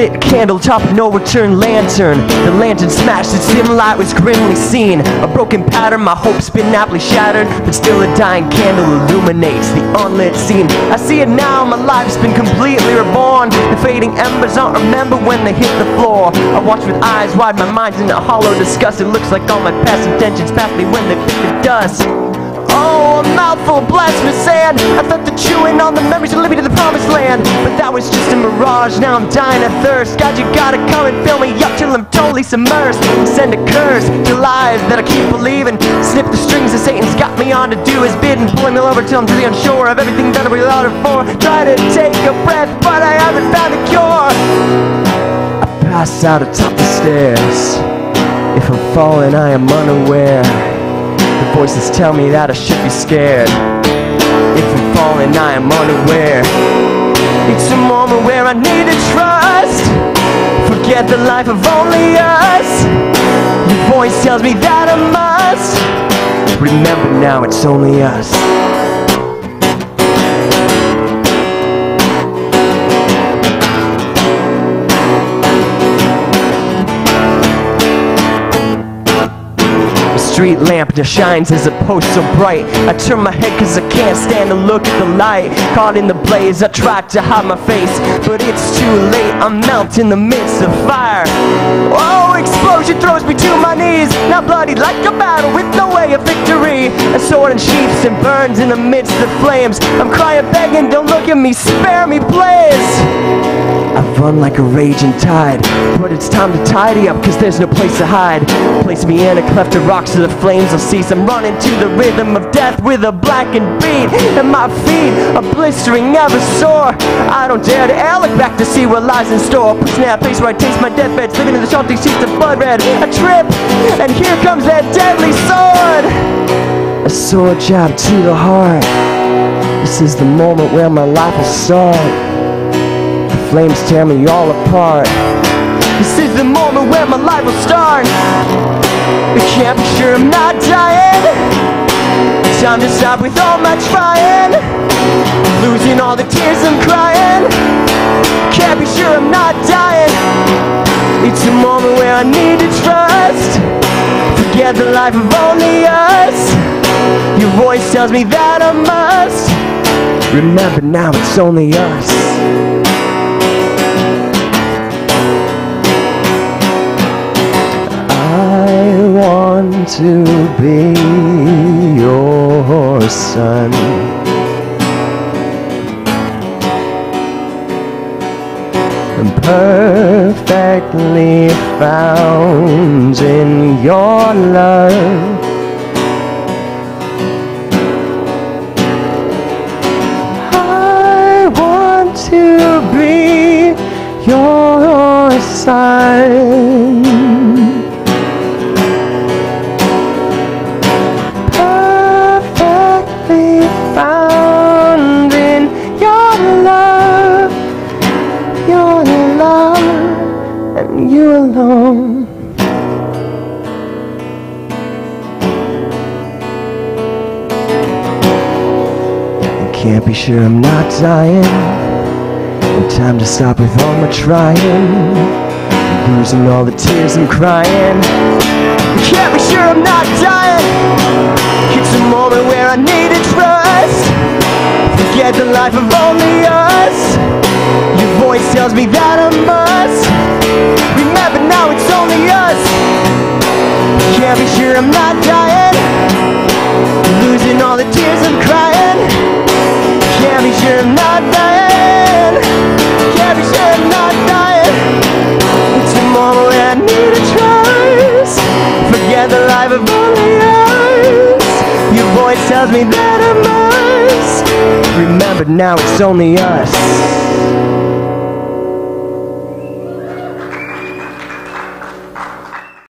lit candle top no return lantern. The lantern smashed, its dim light was grimly seen. A broken pattern, my hopes been aptly shattered, but still a dying candle illuminates the unlit scene. I see it now, my life's been completely reborn. The fading embers aren't remember when they hit the floor. I watch with eyes wide, my mind's in a hollow disgust. It looks like all my past intentions passed me when they bit the dust. Oh, a mouthful of blasphemous sand. I thought that chewing on the memories would lead me to the promised land. But that was just a mirage, now I'm dying of thirst. God, you gotta come and fill me up till I'm totally submersed. Send a curse to lies that I keep believing. Snip the strings that Satan's got me on to do his bidding. Pulling me over till I'm the unsure of everything that I really ought for. Try to take a breath, but I haven't found a cure. I pass out atop the stairs. If I'm falling, I am unaware. Voices tell me that I should be scared. If I'm falling, I am unaware. It's a moment where I need to trust. Forget the life of only us. Your voice tells me that I must. Remember now, it's only us. Street lamp just shines as a post so bright. I turn my head cause I can't stand to look at the light. Caught in the blaze, I tried to hide my face, but it's too late. I'm melting in the midst of fire. Oh, explosion throws me to my knees. Now bloody like a battle with no way of victory. A sword and sheaths and burns in the midst of flames. I'm crying, begging, don't look at me, spare me, please. Run like a raging tide, but it's time to tidy up cause there's no place to hide. Place me in a cleft of rocks so the flames I'll cease. I'm running to the rhythm of death with a blackened beat, and my feet are blistering ever sore. I don't dare to air look back to see what lies in store. Pushing that place where I taste my deathbed, slipping in the salty sheets of blood red. A trip, and here comes that deadly sword. A sword jab to the heart. This is the moment where my life will start. Flames tear me all apart. This is the moment where my life will start. I can't be sure I'm not dying. Time to stop with all my trying. Losing all the tears I'm crying. Can't be sure I'm not dying. It's a moment where I need to trust. Forget the life of only us. Your voice tells me that I must. Remember now, it's only us. To be your son. Perfectly found in your love. I want to be your son. Alone. I can't be sure I'm not dying. No time to stop with all my trying. Losing all the tears I'm crying. I can't be sure I'm not dying. It's a moment where I need to trust. Forget the life of only us. Your voice tells me that I must. Remember now, it's only us. Can't be sure I'm not dying. Losing all the tears I'm crying. Can't be sure I'm not dying. Can't be sure I'm not dying. A moment I need to trust. Forget the life of only us. Your voice tells me that I must. Remember now, it's only us.